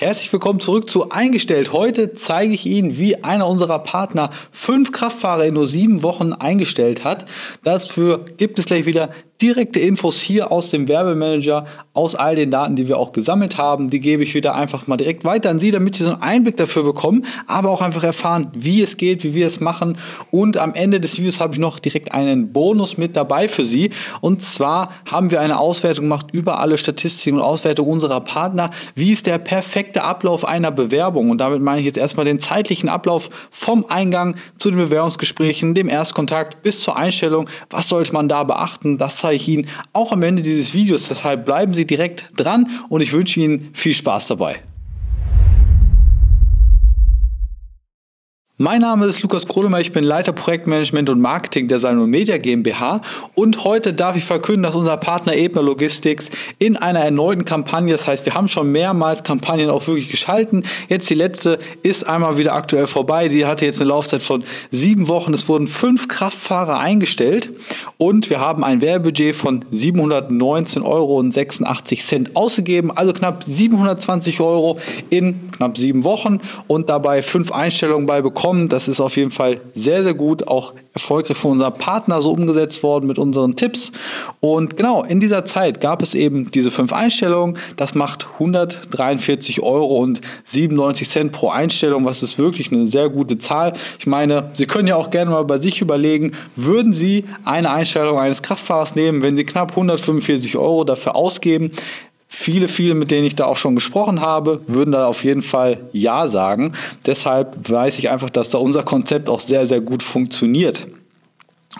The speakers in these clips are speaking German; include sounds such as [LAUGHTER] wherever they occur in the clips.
Herzlich willkommen zurück zu Eingestellt. Heute zeige ich Ihnen, wie einer unserer Partner fünf Kraftfahrer in nur sieben Wochen eingestellt hat. Dafür gibt es gleich wieder direkte Infos hier aus dem Werbemanager, aus all den Daten, die wir auch gesammelt haben. Die gebe ich wieder einfach mal direkt weiter an Sie, damit Sie so einen Einblick dafür bekommen, aber auch einfach erfahren, wie es geht, wie wir es machen. Und am Ende des Videos habe ich noch direkt einen Bonus mit dabei für Sie. Und zwar haben wir eine Auswertung gemacht über alle Statistiken und Auswertungen unserer Partner. Wie ist der perfekte Ablauf einer Bewerbung? Und damit meine ich jetzt erstmal den zeitlichen Ablauf vom Eingang zu den Bewerbungsgesprächen, dem Erstkontakt bis zur Einstellung. Was sollte man da beachten? Das zeige ich Ihnen auch am Ende dieses Videos. Deshalb bleiben Sie direkt dran und ich wünsche Ihnen viel Spaß dabei. Mein Name ist Lukas Kronemer, ich bin Leiter Projektmanagement und Marketing der Salon Media GmbH und heute darf ich verkünden, dass unser Partner Ebner Logistics in einer erneuten Kampagne, das heißt, wir haben schon mehrmals Kampagnen auch wirklich geschalten. Jetzt die letzte ist einmal wieder aktuell vorbei. Die hatte jetzt eine Laufzeit von sieben Wochen. Es wurden fünf Kraftfahrer eingestellt und wir haben ein Werbebudget von 719,86 Euro ausgegeben, also knapp 720 Euro in knapp sieben Wochen und dabei fünf Einstellungen bei bekommen bekommen. Das ist auf jeden Fall sehr, sehr gut, auch erfolgreich von unserem Partner so umgesetzt worden mit unseren Tipps. Und genau, in dieser Zeit gab es eben diese fünf Einstellungen. Das macht 143 Euro und 97 Cent pro Einstellung, was ist wirklich eine sehr gute Zahl. Ich meine, Sie können ja auch gerne mal bei sich überlegen, würden Sie eine Einstellung eines Kraftfahrers nehmen, wenn Sie knapp 145 Euro dafür ausgeben? Viele, viele, mit denen ich da auch schon gesprochen habe, würden da auf jeden Fall Ja sagen. Deshalb weiß ich einfach, dass da unser Konzept auch sehr, sehr gut funktioniert.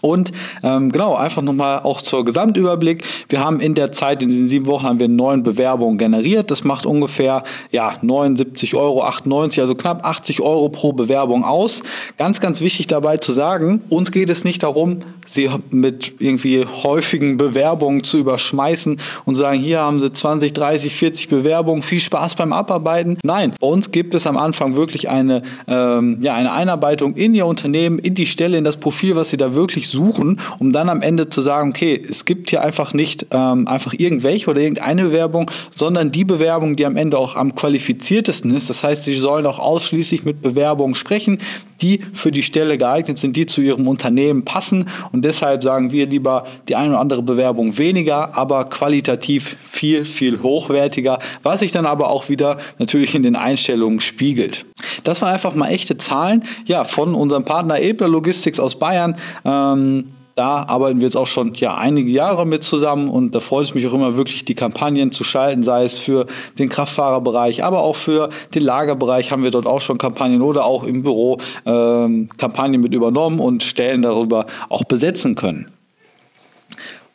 Und ähm, genau, einfach nochmal auch zur Gesamtüberblick. Wir haben in der Zeit, in diesen sieben Wochen, haben wir neun Bewerbungen generiert. Das macht ungefähr ja, 79,98 Euro, also knapp 80 Euro pro Bewerbung aus. Ganz, ganz wichtig dabei zu sagen, uns geht es nicht darum, sie mit irgendwie häufigen Bewerbungen zu überschmeißen und sagen, hier haben sie 20, 30, 40 Bewerbungen, viel Spaß beim Abarbeiten. Nein, bei uns gibt es am Anfang wirklich eine, ähm, ja, eine Einarbeitung in ihr Unternehmen, in die Stelle, in das Profil, was sie da wirklich wirklich suchen, um dann am Ende zu sagen, okay, es gibt hier einfach nicht ähm, einfach irgendwelche oder irgendeine Bewerbung, sondern die Bewerbung, die am Ende auch am qualifiziertesten ist. Das heißt, sie sollen auch ausschließlich mit Bewerbungen sprechen, die für die Stelle geeignet sind, die zu ihrem Unternehmen passen. Und deshalb sagen wir lieber die eine oder andere Bewerbung weniger, aber qualitativ viel, viel hochwertiger, was sich dann aber auch wieder natürlich in den Einstellungen spiegelt. Das waren einfach mal echte Zahlen ja, von unserem Partner Ebler Logistics aus Bayern. Ähm, da arbeiten wir jetzt auch schon ja, einige Jahre mit zusammen und da freut es mich auch immer wirklich, die Kampagnen zu schalten, sei es für den Kraftfahrerbereich, aber auch für den Lagerbereich haben wir dort auch schon Kampagnen oder auch im Büro ähm, Kampagnen mit übernommen und Stellen darüber auch besetzen können.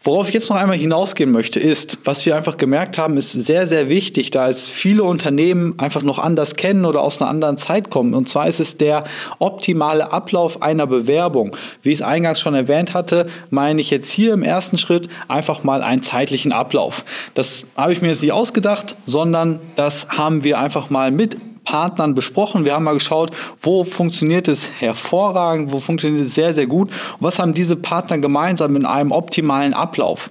Worauf ich jetzt noch einmal hinausgehen möchte, ist, was wir einfach gemerkt haben, ist sehr, sehr wichtig, da es viele Unternehmen einfach noch anders kennen oder aus einer anderen Zeit kommen. Und zwar ist es der optimale Ablauf einer Bewerbung. Wie ich es eingangs schon erwähnt hatte, meine ich jetzt hier im ersten Schritt einfach mal einen zeitlichen Ablauf. Das habe ich mir jetzt nicht ausgedacht, sondern das haben wir einfach mal mit Partnern besprochen. Wir haben mal geschaut, wo funktioniert es hervorragend, wo funktioniert es sehr, sehr gut. Und was haben diese Partner gemeinsam in einem optimalen Ablauf?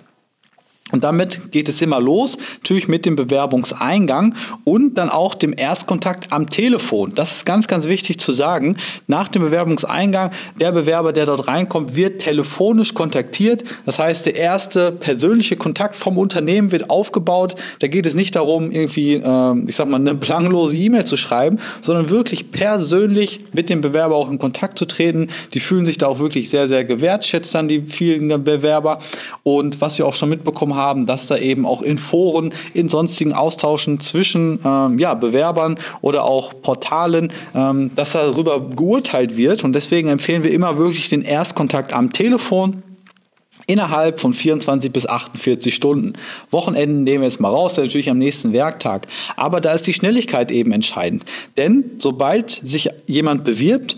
Und damit geht es immer los, natürlich mit dem Bewerbungseingang und dann auch dem Erstkontakt am Telefon. Das ist ganz, ganz wichtig zu sagen. Nach dem Bewerbungseingang, der Bewerber, der dort reinkommt, wird telefonisch kontaktiert. Das heißt, der erste persönliche Kontakt vom Unternehmen wird aufgebaut. Da geht es nicht darum, irgendwie, äh, ich sag mal, eine belanglose E-Mail zu schreiben, sondern wirklich persönlich mit dem Bewerber auch in Kontakt zu treten. Die fühlen sich da auch wirklich sehr, sehr gewertschätzt dann, die vielen Bewerber. Und was wir auch schon mitbekommen haben, haben, dass da eben auch in Foren, in sonstigen Austauschen zwischen ähm, ja, Bewerbern oder auch Portalen, ähm, dass darüber geurteilt wird. Und deswegen empfehlen wir immer wirklich den Erstkontakt am Telefon innerhalb von 24 bis 48 Stunden. Wochenenden nehmen wir jetzt mal raus, natürlich am nächsten Werktag. Aber da ist die Schnelligkeit eben entscheidend. Denn sobald sich jemand bewirbt,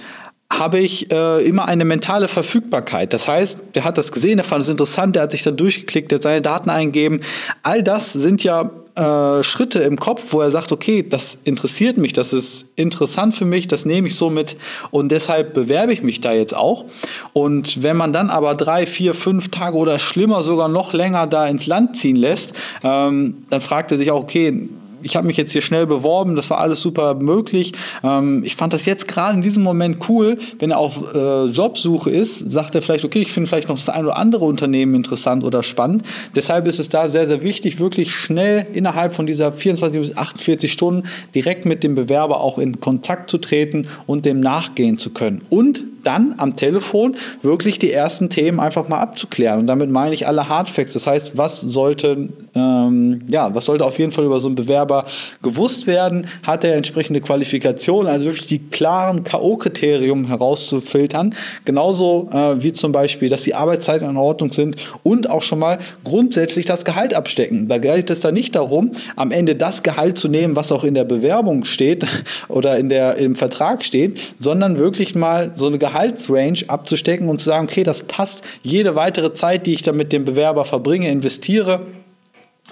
habe ich äh, immer eine mentale Verfügbarkeit. Das heißt, der hat das gesehen, der fand es interessant, der hat sich da durchgeklickt, der hat seine Daten eingegeben. All das sind ja äh, Schritte im Kopf, wo er sagt, okay, das interessiert mich, das ist interessant für mich, das nehme ich so mit und deshalb bewerbe ich mich da jetzt auch. Und wenn man dann aber drei, vier, fünf Tage oder schlimmer sogar noch länger da ins Land ziehen lässt, ähm, dann fragt er sich auch, okay, ich habe mich jetzt hier schnell beworben, das war alles super möglich. Ähm, ich fand das jetzt gerade in diesem Moment cool, wenn er auf äh, Jobsuche ist, sagt er vielleicht, okay, ich finde vielleicht noch das ein oder andere Unternehmen interessant oder spannend. Deshalb ist es da sehr, sehr wichtig, wirklich schnell innerhalb von dieser 24 bis 48 Stunden direkt mit dem Bewerber auch in Kontakt zu treten und dem nachgehen zu können. Und dann am Telefon wirklich die ersten Themen einfach mal abzuklären. Und damit meine ich alle Hardfacts. Das heißt, was sollte, ähm, ja, was sollte auf jeden Fall über so einen Bewerber gewusst werden? Hat er entsprechende Qualifikation? Also wirklich die klaren K.O.-Kriterien herauszufiltern. Genauso äh, wie zum Beispiel, dass die Arbeitszeiten in Ordnung sind und auch schon mal grundsätzlich das Gehalt abstecken. Da geht es dann nicht darum, am Ende das Gehalt zu nehmen, was auch in der Bewerbung steht [LAUGHS] oder in der, im Vertrag steht, sondern wirklich mal so eine Gehalt Gehaltsrange abzustecken und zu sagen, okay, das passt. Jede weitere Zeit, die ich dann mit dem Bewerber verbringe, investiere,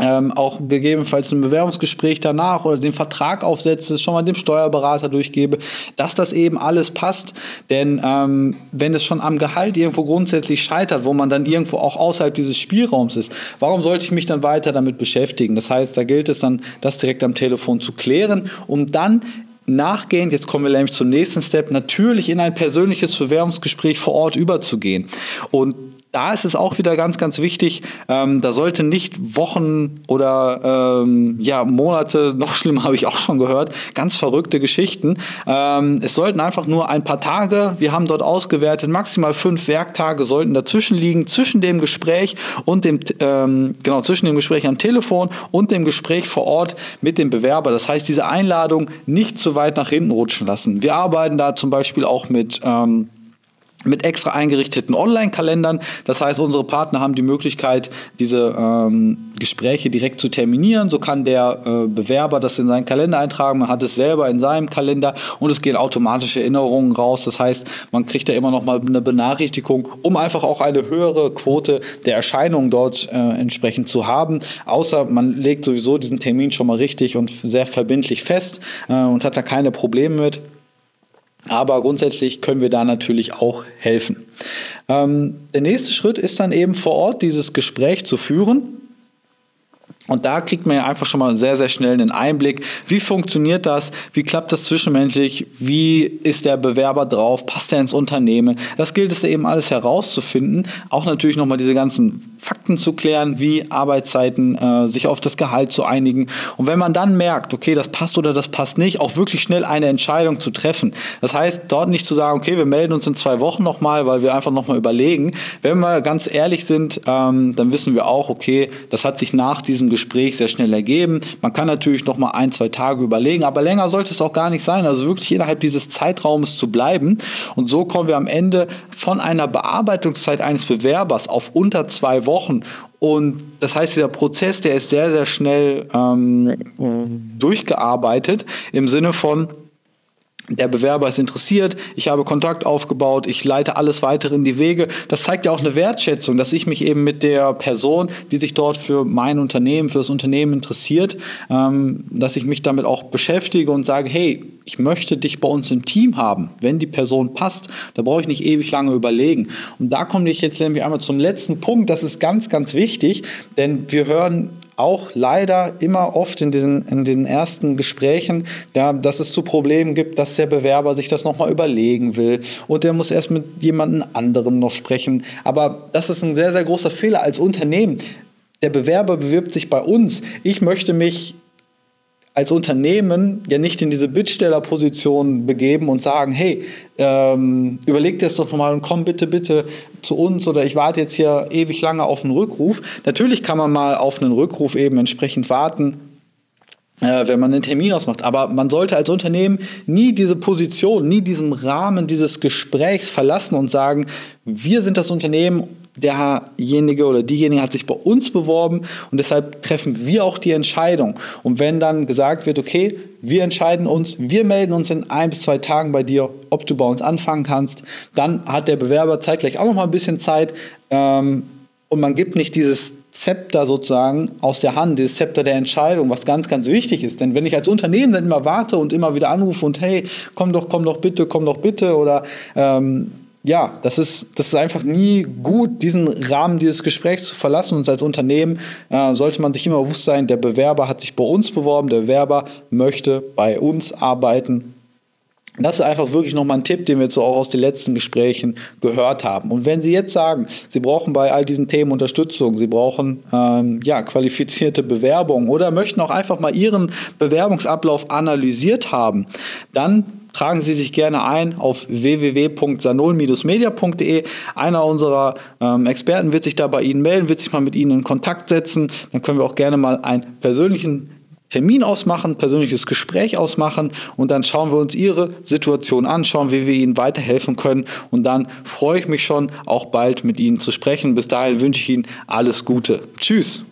ähm, auch gegebenenfalls ein Bewerbungsgespräch danach oder den Vertrag aufsetze, schon mal dem Steuerberater durchgebe, dass das eben alles passt. Denn ähm, wenn es schon am Gehalt irgendwo grundsätzlich scheitert, wo man dann irgendwo auch außerhalb dieses Spielraums ist, warum sollte ich mich dann weiter damit beschäftigen? Das heißt, da gilt es dann, das direkt am Telefon zu klären, um dann nachgehend, jetzt kommen wir nämlich zum nächsten Step, natürlich in ein persönliches Bewerbungsgespräch vor Ort überzugehen. Und da ist es auch wieder ganz, ganz wichtig, ähm, da sollte nicht Wochen oder ähm, ja, Monate, [LAUGHS] noch schlimmer habe ich auch schon gehört, ganz verrückte Geschichten. Ähm, es sollten einfach nur ein paar Tage, wir haben dort ausgewertet, maximal fünf Werktage sollten dazwischen liegen, zwischen dem Gespräch und dem, ähm, genau, zwischen dem Gespräch am Telefon und dem Gespräch vor Ort mit dem Bewerber. Das heißt, diese Einladung nicht zu weit nach hinten rutschen lassen. Wir arbeiten da zum Beispiel auch mit ähm, mit extra eingerichteten Online-Kalendern. Das heißt, unsere Partner haben die Möglichkeit, diese ähm, Gespräche direkt zu terminieren. So kann der äh, Bewerber das in seinen Kalender eintragen. Man hat es selber in seinem Kalender und es gehen automatische Erinnerungen raus. Das heißt, man kriegt ja immer noch mal eine Benachrichtigung, um einfach auch eine höhere Quote der Erscheinungen dort äh, entsprechend zu haben. Außer man legt sowieso diesen Termin schon mal richtig und sehr verbindlich fest äh, und hat da keine Probleme mit. Aber grundsätzlich können wir da natürlich auch helfen. Ähm, der nächste Schritt ist dann eben vor Ort dieses Gespräch zu führen. Und da kriegt man ja einfach schon mal sehr, sehr schnell einen Einblick. Wie funktioniert das? Wie klappt das zwischenmenschlich? Wie ist der Bewerber drauf? Passt er ins Unternehmen? Das gilt es eben alles herauszufinden. Auch natürlich nochmal diese ganzen Fakten zu klären, wie Arbeitszeiten, äh, sich auf das Gehalt zu einigen. Und wenn man dann merkt, okay, das passt oder das passt nicht, auch wirklich schnell eine Entscheidung zu treffen. Das heißt, dort nicht zu sagen, okay, wir melden uns in zwei Wochen nochmal, weil wir einfach nochmal überlegen. Wenn wir ganz ehrlich sind, ähm, dann wissen wir auch, okay, das hat sich nach diesem Gespräch sehr schnell ergeben. Man kann natürlich noch mal ein, zwei Tage überlegen, aber länger sollte es auch gar nicht sein. Also wirklich innerhalb dieses Zeitraumes zu bleiben. Und so kommen wir am Ende von einer Bearbeitungszeit eines Bewerbers auf unter zwei Wochen. Und das heißt, dieser Prozess, der ist sehr, sehr schnell ähm, durchgearbeitet im Sinne von, der Bewerber ist interessiert, ich habe Kontakt aufgebaut, ich leite alles weitere in die Wege. Das zeigt ja auch eine Wertschätzung, dass ich mich eben mit der Person, die sich dort für mein Unternehmen, für das Unternehmen interessiert, ähm, dass ich mich damit auch beschäftige und sage, hey, ich möchte dich bei uns im Team haben, wenn die Person passt. Da brauche ich nicht ewig lange überlegen. Und da komme ich jetzt nämlich einmal zum letzten Punkt. Das ist ganz, ganz wichtig, denn wir hören auch leider immer oft in, diesen, in den ersten Gesprächen, ja, dass es zu Problemen gibt, dass der Bewerber sich das nochmal überlegen will und der muss erst mit jemandem anderem noch sprechen. Aber das ist ein sehr, sehr großer Fehler als Unternehmen. Der Bewerber bewirbt sich bei uns. Ich möchte mich als Unternehmen ja nicht in diese Bittstellerposition begeben und sagen, hey, ähm, überleg dir das doch nochmal und komm bitte, bitte zu uns oder ich warte jetzt hier ewig lange auf einen Rückruf. Natürlich kann man mal auf einen Rückruf eben entsprechend warten, äh, wenn man einen Termin ausmacht. Aber man sollte als Unternehmen nie diese Position, nie diesen Rahmen dieses Gesprächs verlassen und sagen, wir sind das Unternehmen derjenige oder diejenige hat sich bei uns beworben und deshalb treffen wir auch die Entscheidung. Und wenn dann gesagt wird, okay, wir entscheiden uns, wir melden uns in ein bis zwei Tagen bei dir, ob du bei uns anfangen kannst, dann hat der Bewerber zeitgleich auch noch mal ein bisschen Zeit ähm, und man gibt nicht dieses Zepter sozusagen aus der Hand, dieses Zepter der Entscheidung, was ganz, ganz wichtig ist. Denn wenn ich als Unternehmen dann immer warte und immer wieder anrufe und hey, komm doch, komm doch bitte, komm doch bitte oder ähm, ja, das ist, das ist einfach nie gut, diesen Rahmen dieses Gesprächs zu verlassen. Und als Unternehmen äh, sollte man sich immer bewusst sein, der Bewerber hat sich bei uns beworben, der Bewerber möchte bei uns arbeiten. Das ist einfach wirklich nochmal ein Tipp, den wir jetzt so auch aus den letzten Gesprächen gehört haben. Und wenn Sie jetzt sagen, Sie brauchen bei all diesen Themen Unterstützung, Sie brauchen ähm, ja, qualifizierte Bewerbungen oder möchten auch einfach mal Ihren Bewerbungsablauf analysiert haben, dann tragen Sie sich gerne ein auf www.sanol-media.de. Einer unserer ähm, Experten wird sich da bei Ihnen melden, wird sich mal mit Ihnen in Kontakt setzen. Dann können wir auch gerne mal einen persönlichen Termin ausmachen, persönliches Gespräch ausmachen und dann schauen wir uns Ihre Situation an, schauen, wie wir Ihnen weiterhelfen können und dann freue ich mich schon, auch bald mit Ihnen zu sprechen. Bis dahin wünsche ich Ihnen alles Gute. Tschüss.